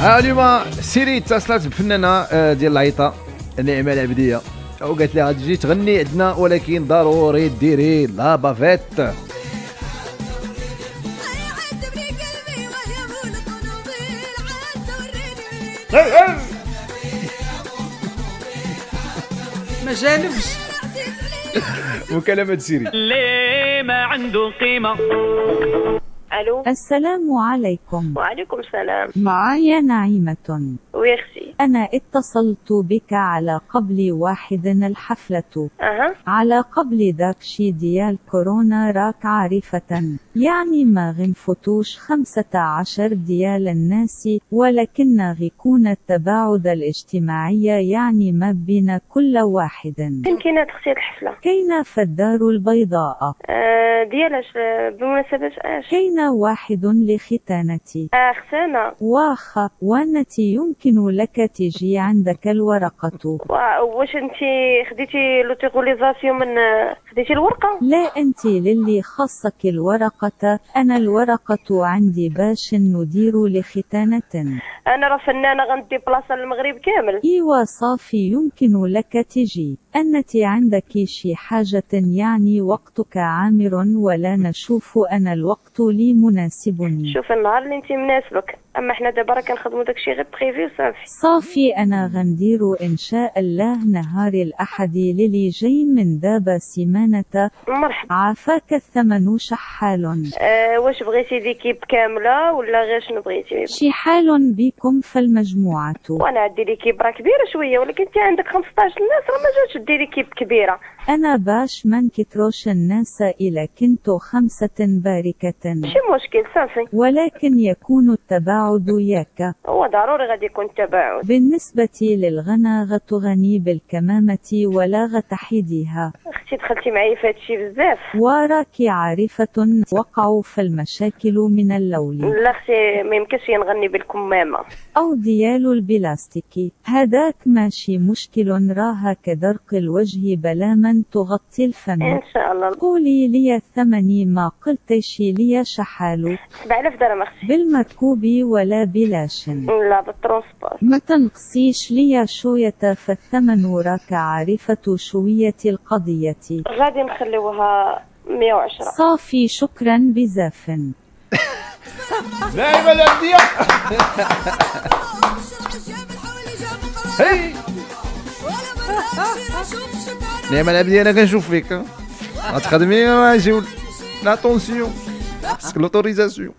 اليوم سيري اتصلت بفنانة آه، ديال العيطة. نعمه العبديه وقالت لي غتجي تغني عندنا ولكن ضروري ديري la bavette. ما جانبش. مكالمة سيري. اللي ما عنده قيمة. ألو؟ السلام عليكم. وعليكم السلام. معايا نعيمة. ويرسي أنا اتصلت بك على قبل واحد الحفلة. أها. على قبل ذاك شي ديال كورونا راك عارفة. يعني ما غنفتوش خمسة عشر ديال الناس ولكن غيكون التباعد الاجتماعي يعني ما بين كل واحد. فين كاينة أختي الحفلة. كاين فالدار البيضاء. آه ديالاش بمناسبة اش؟ كاين واحد لختانتي. آه ختانة. واخا وانتي يمكن لك تجي عندك الورقة. وا- واش انت خديتي l'autorisation من خديتي الورقة؟ لا انت للي خاصك الورقة. أنا الورقة عندي باش ندير لختانة. أنا راه فنانة عندي بلاصة للمغرب كامل. إيوا صافي يمكن لك تجي. أنت عندك شي حاجة يعني وقتك عامر ولا نشوف أنا الوقت لي مناسبني شوف النهار اللي أنت مناسبك أما حنا دابا راه كنخدموا داكشي غير privé وصافي. صافي أنا غندير إن شاء الله نهار الأحد للي جاي من دابا سيمانة. مرحبا. عافاك الثمن شحال؟ آه واش بغيتي ديكيب كاملة ولا غير شنو بغيتي؟ شي حال بكم فالمجموعة وأنا عندي ليكيب راه كبيره شوية ولكن أنت عندك 15 ناس راه ما جاتش ديري كيب كبيرة. أنا باش ما نكتروش الناس إلى كنت خمسة باركة. ماشي مشكل صافي. ولكن يكون التباعد ياك. هو ضروري غادي يكون تباعد بالنسبة للغنى غتغني بالكمامة ولا غتحيديها. أختي دخلتي معايا في هادشي بزاف. وراك عارفة وقعوا فالمشاكل من اللول لا أختي ما يمكنش نغني بالكمامة. أو ديال البلاستيكي هذاك ماشي مشكل راها كدرق الوجه بلا من تغطي الفم. إن شاء الله. قولي لي الثمن ما قلتش لي شحال. 7000 درهم أختي. بالمركوب ولا بلاش لا بال transport. ما تنقصيش لي شوية فالثمن راك عارفة شوية القضية غادي نخليوها 110 صافي شكرا بزاف. العبديه هي. نعمه العبديه أنا كنشوف فيك. غتخدمي غنجيو. l'attention l'autorisation